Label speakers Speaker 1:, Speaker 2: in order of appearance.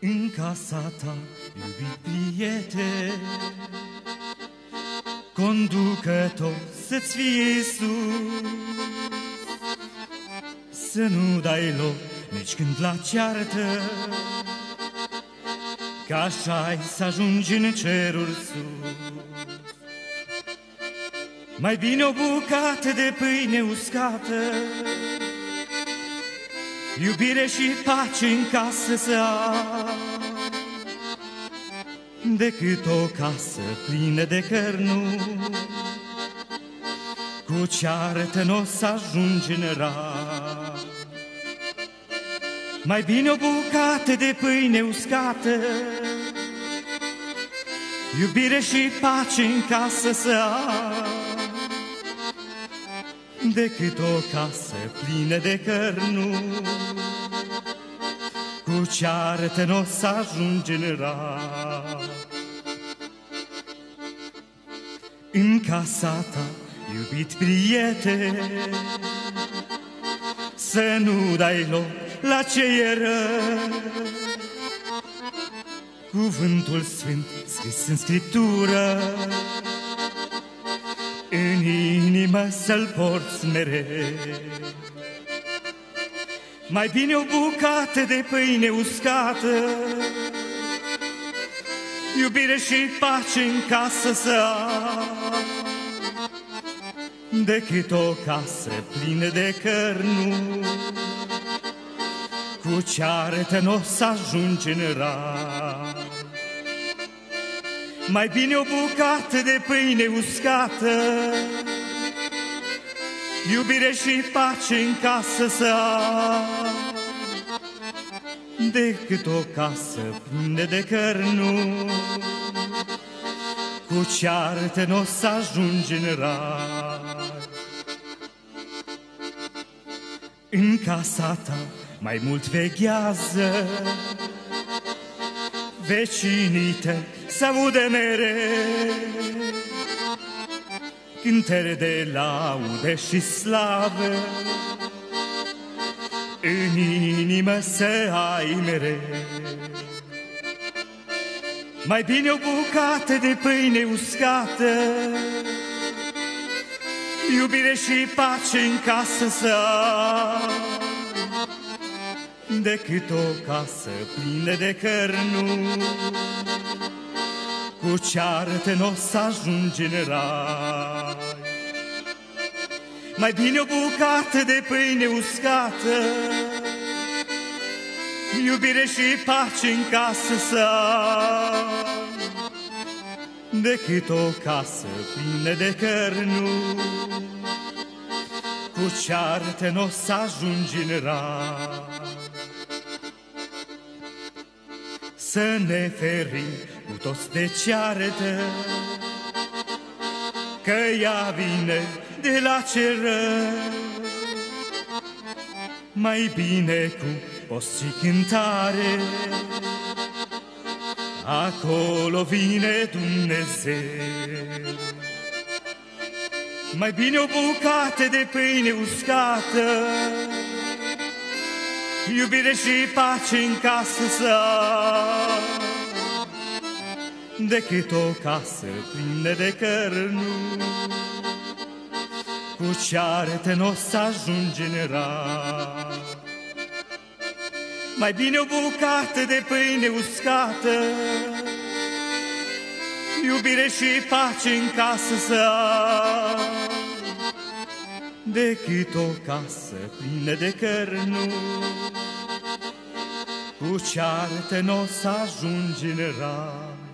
Speaker 1: În casa ta, iubit prieten, Conducător să-ți fie Iisus, Să nu dai loc nici când la ceartă, Ca așa să ajungi în cerul sus. Mai bine o bucată de pâine uscată, Iubire și pace în casă să ai, Decât o casă plină de cărnu, Cu ceartă n-o să ajungi în rai. Mai bine o bucată de pâine uscată, Iubire și pace în casă să ai, decât o casă plină de cărnu. Cu ceartă n-o să ajungi în rai. În casa ta, iubit prieten, Să nu dai loc la ce e rău. Cuvântul Sfânt scris în Scriptură, în inimă să-l porți mereu. Mai bine o bucată de pâine uscată, Iubire și pace în casă să ai, Decât o casă plină de cărnu, Cu ceartă n-o să ajungi în rai. Mai bine o bucată de pâine uscată, Iubire și pace în casă să ai, Decât o casă plină de cărnu, Cu ceartă n-o să ajungi în rai. În casa ta mai mult veghează, Vecinii tăi să audă mereu Cântări de laude și slavă. În inimă să ai mereu Mai bine o bucată de pâine uscată Iubire și pace în casă să ai decât o casă plină de cărnu. Cu ceartă n-o să ajungi în rai. Mai bine o bucată de pâine uscată, Iubire și pace în casă să ai, Decât o casă plină de cărnu. Cu ceartă n-o să ajungi în rai. Să ne ferim cu toți de ceartă, Că ea vine de la ceră. Mai bine cu post și cântare, Acolo vine Dumnezeu. Mai bine o bucată de pâine uscată, Iubire și pace în casă să ai, Decât o casă plină de cărnu, Cu ceartă n-o să ajungi în rai. Mai bine o bucată de pâine uscată, Iubire și pace în casă să ai, decât o casă plină de cărnu. Cu ceartă n-o să ajungi în rai.